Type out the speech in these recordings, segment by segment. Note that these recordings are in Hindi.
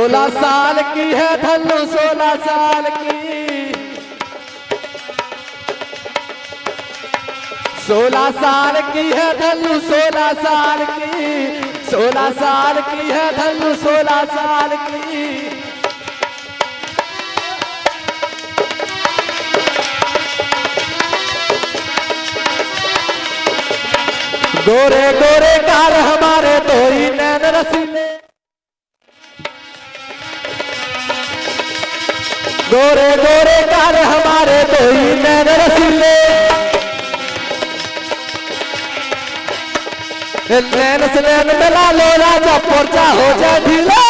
सोलह साल की है धनु, सोलह साल की। सोलह साल की है धनु, सोलह साल की। सोलह साल की है धनु, सोलह साल की। गोरे गोरे कार हमारे तो ही नैन रसीले गोरे गोरे कार हमारे तो ही नैन रसीले नैन से नैन मिला लो राजा, पोर्चा हो जाए ढीला।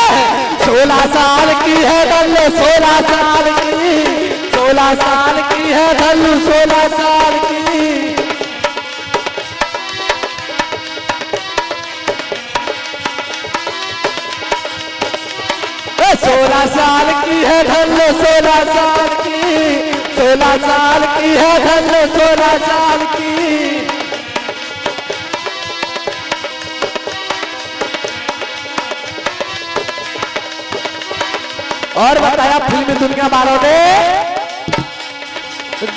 सोलह साल की है डल्लू, सोलह साल की, सोलह साल की है डल्लू, सोलह साल की। सोलह साल की है ढल्लो सोलह साल की। सोलह साल की है ढल्लो सोलह साल की। और बताया, फ़िल्म दुनिया वालों ने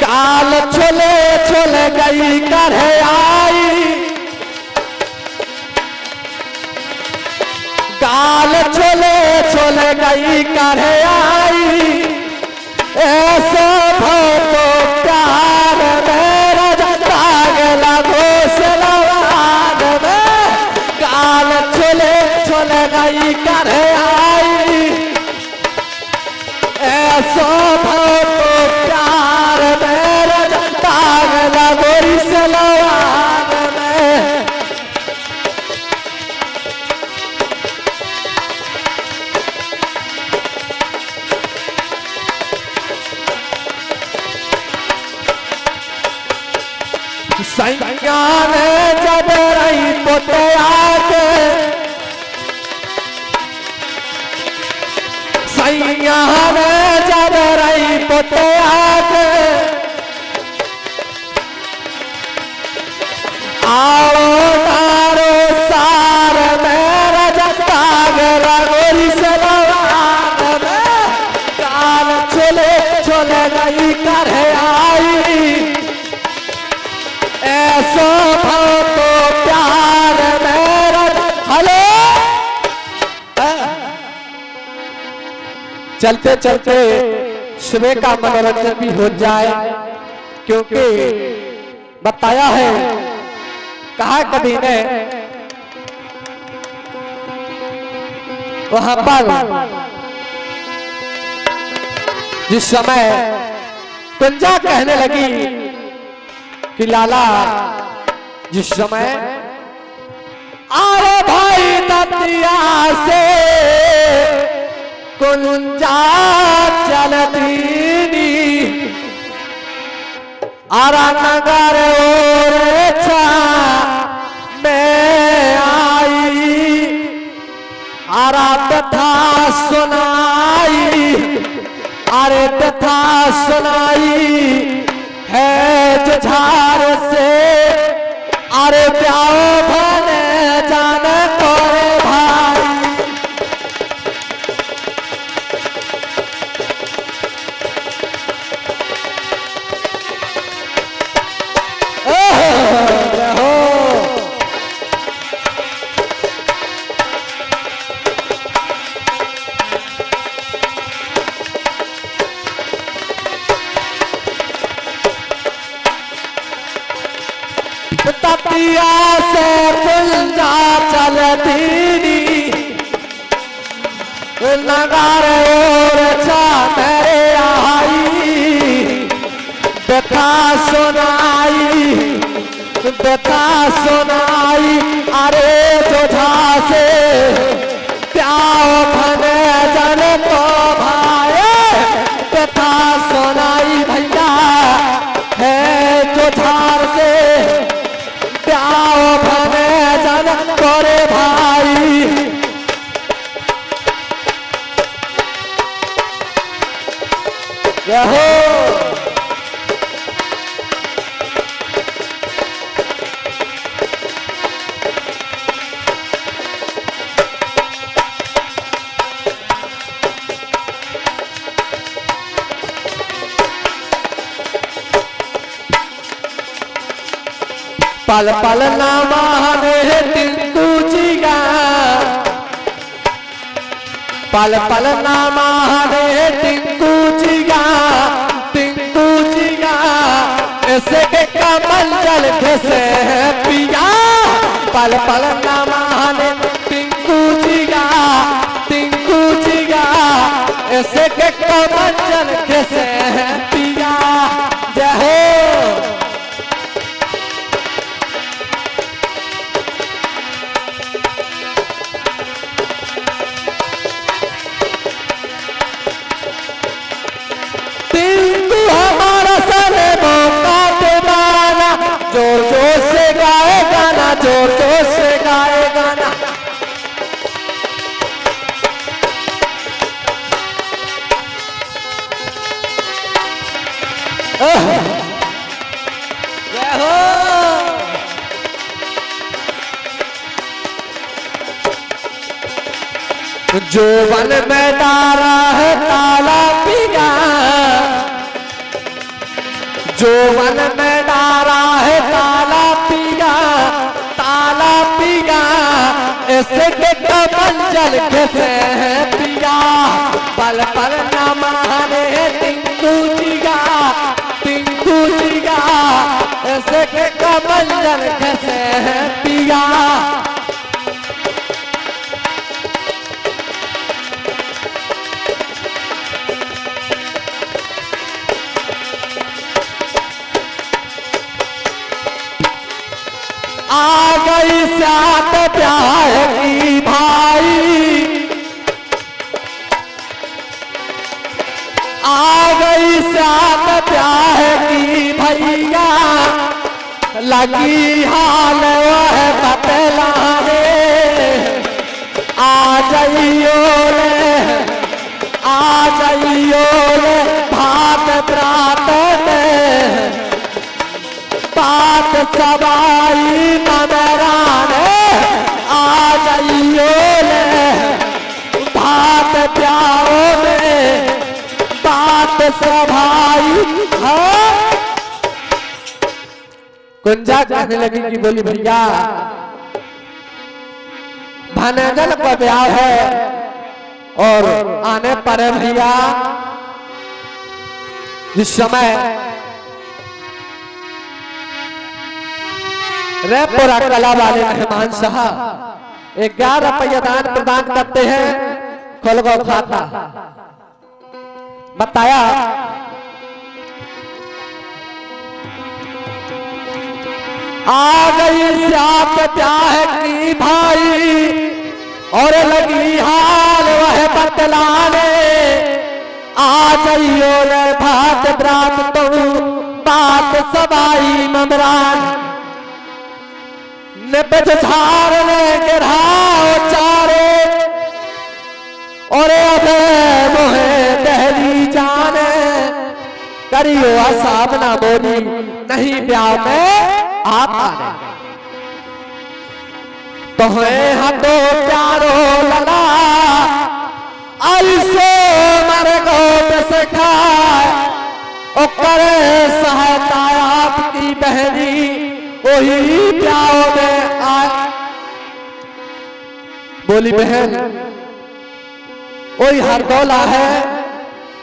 गाल छोले छोले गई, कर आई। गाल छोले छोले गई करे आई। ऐसा सैया ने जब रही पोते आके चलते चलते सुबह का मनोरंजन भी हो जाए। क्योंकि बताया है, कहा कभी ने, वहाँ पर जिस समय कुंजा कहने लगी कि लाला, जिस समय, आए भाई दतिया से। कुंजा चलती आरा नगर और छा आई। आरा तथा सुनाई अरे तथा सुनाई है जुझार से। अरे प्याओ तपिया से पुंजा चलती नगार और चादर आई। व्यथा सुनाई व्यथा सुनाई। अरे जोधा से प्याओ भने जन तो भाई हो पल पल नामा हमें टिंकू जी का पल पल नामा हमें ऐसे के कमल जल घसे पिया। पल पल नमाने टिंकू जिया टिंकू जिया ऐसे के कमल जल कैसे पिया ज़ोर से गाए गाना जो वन में डारा है, ताला पिया जो वन में डारा है, ताला ऐसे के कमंजल कैसे है पिया पल पल न माने टिंकू जिया टिंकू जिया ऐसे के कमंजल कैसे है पिया आ लगी हाल वह बतलाने आ जाइयो रे, आ जाइयो रे, भात प्रात में बात सवाई मदरान, आ जाइयो रे, भात प्यारो में बात सभाई हाँ। कुंजा कहने लगी कि बोली भैया भनजन का ब्याह है और आने पर भैया। जिस समय रेपोरा कला वाले मेहमान साहब ग्यारह रुपया दान प्रदान करते हैं खोलगो खाता। बताया आ गई श्याप प्याह की भाई, और लगी हाल वह बतलाने। आ जाइयो रे भात ब्रात तो बात सबाई ममरान। निपज झाड़ ने गिराओ चारे और अब मोहे दहली जाने। करियो आसाब ना बोली, नहीं ब्याह में। आता नहीं तो है हटो प्यारो लला ऐसे मर गो ओ करे सहायता आपकी बहनी, वही प्याओ में आए। बोली बहन, कोई हरदौला है,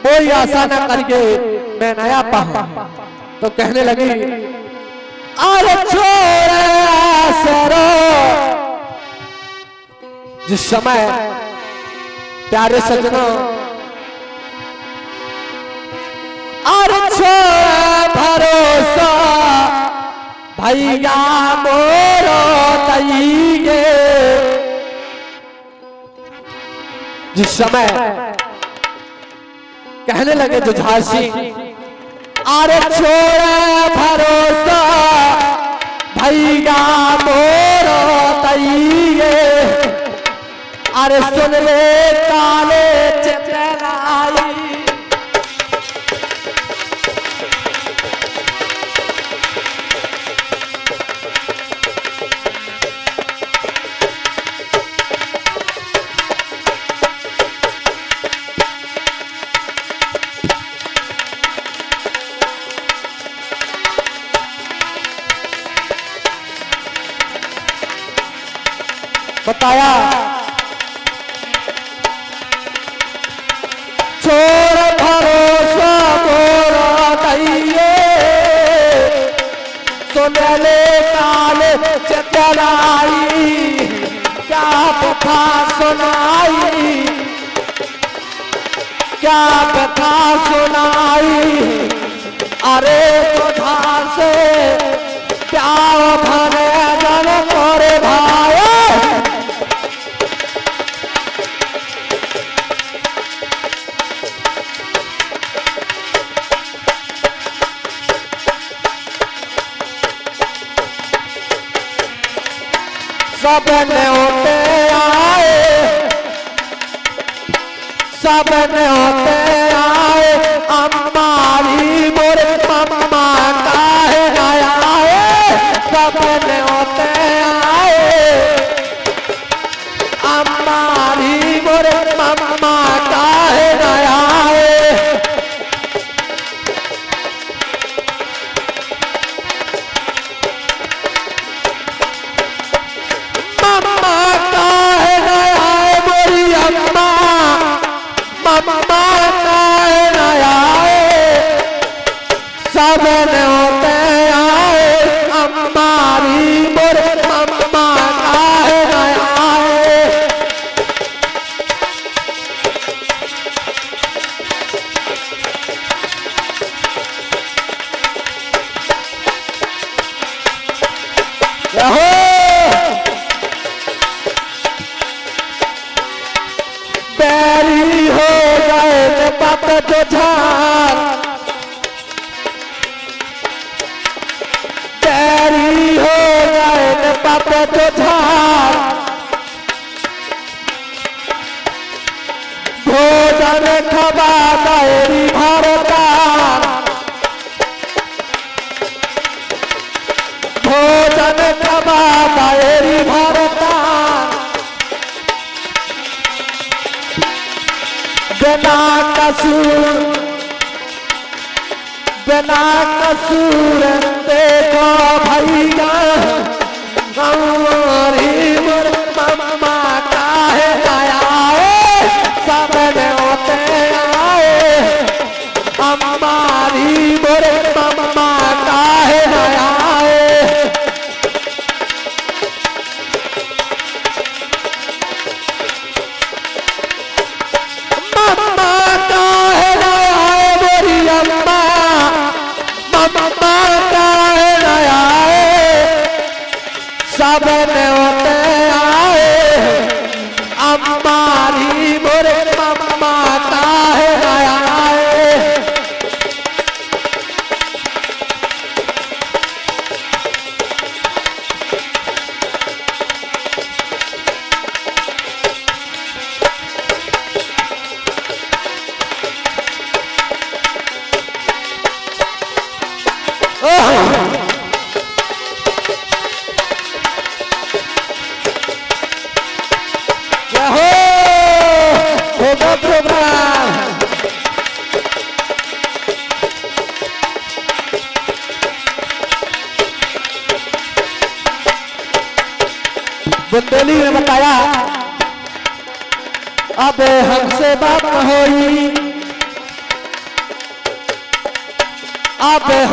कोई आशा न करके मैं नया पाऊँ। तो कहने लगी अरे छोड़े सरो जिस समय प्यारे सजनों अरे छोड़े भरोसा भैया मोरो तइगे जिस समय कहने लगे जो झांसी अरे छोड़ भरोसा भैया मोरो तैये अरे सुन ले काले क्या कथा सुनाई? अरे कथा से प्यार भरे जन करे भाई। सब न्योते सब न पत जो झार बैरी हो गए न पत जो झार बिना कसूर बिना कसूर देखो भैया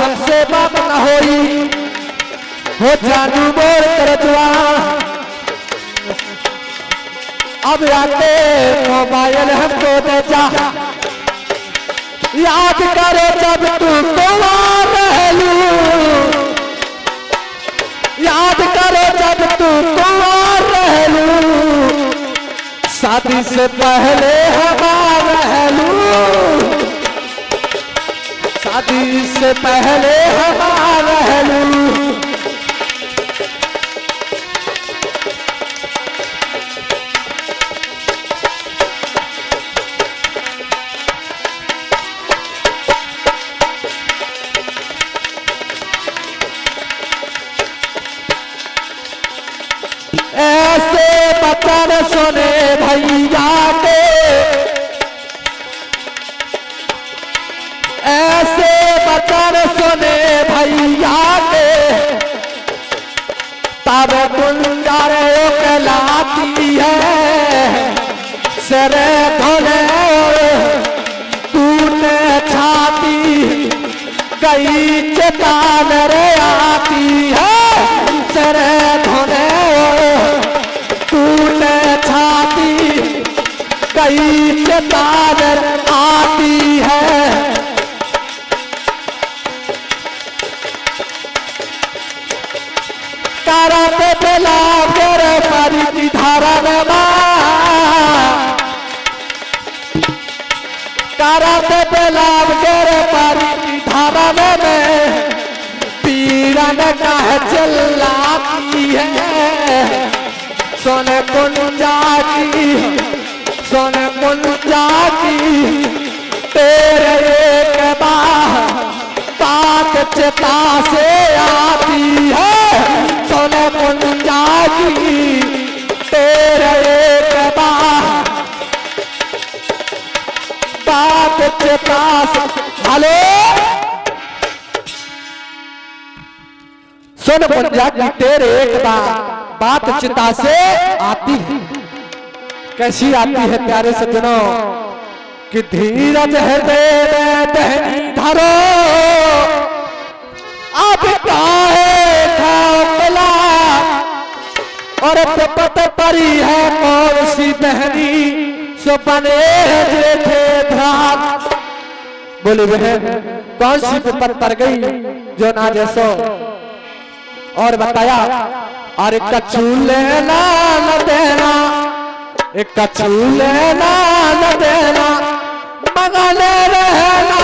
हमसे बात न होई, हो जानू मोर करजवा अब आते मोबाइल हमको दे जा। याद करो जब तू कुमार रहलू। याद करो जब तू कुमार रहलू। शादी से पहले हमार रहलू। शादी से पहले हमार चेतान रे आती है तेरे धोने टूटे छाती कई चेतान कह है। सोने कुंजा की सोने कुंजा की तेरे एक बार चिता से आती है। सोने कुंजा की सुन कुंजा की तेरे एक बार बात चिता से आती है। कैसी आती है प्यारे सज्जनों? कि धीरज है दे दहनी धरो। अब काहे खापला और पत परी है कौन सी बहनी? सो बने जे थे ध्यान। बोली बहन कौन सी विपत पर गई जो ना जैसो? और बताया अरे कचू लेना न देना, एक कचू लेना न देना मगन रहना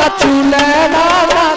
कचू लेना न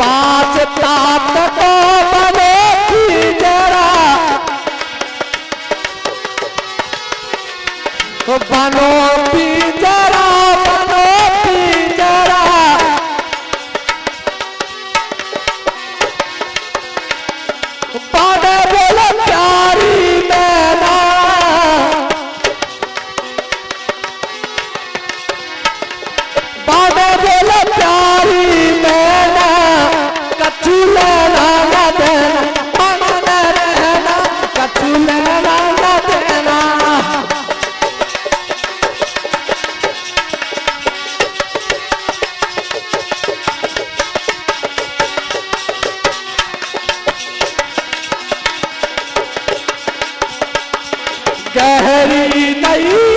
पाँच तात Aí!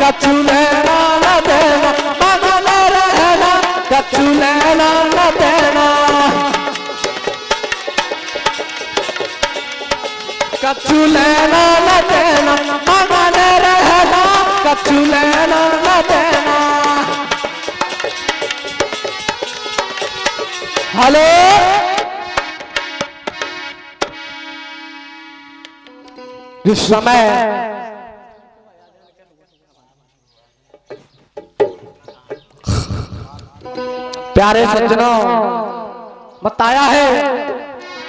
कछु लेना न देना मगन रहना, कछु लेना न देना। कछु लेना न देना मगन रहना, कछु लेना न देना। हेलो? जिस समय प्यारे सज्जनों बताया है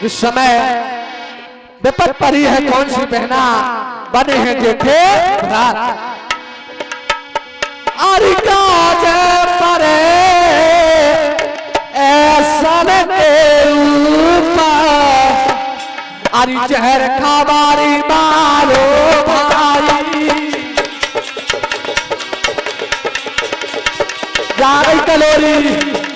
जिस समय विपद परी है, कौन सी बहना बने हैं जेठे रात। काज परे, ऐसा के ऊपर अरे खाबारी मारो भाई कलोरी।